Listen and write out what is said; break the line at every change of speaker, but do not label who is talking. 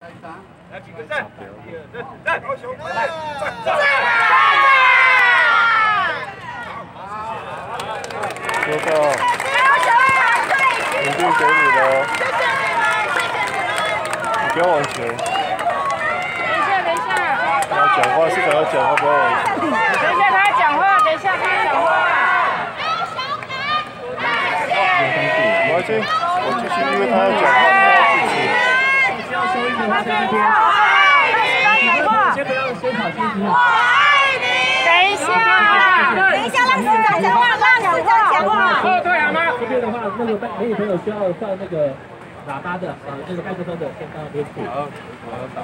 来几个站，一二三，站，高雄，站，站，
收到，肯定给你的，你不要往前。
等一下，等一下。
他讲话是等他讲话，不要。
等一下，他讲话，等一下他讲话。
没关系，我继续，因为他要讲话，他
先讲话，开始他讲话。
先不要先跑，先不要。
等一下，
等一下，让市长讲话，让市长讲话。
后退好吗？这边的话，那个美女朋友需要放那个喇叭的，呃，那个麦克风的，先到那边去。
好，我要打。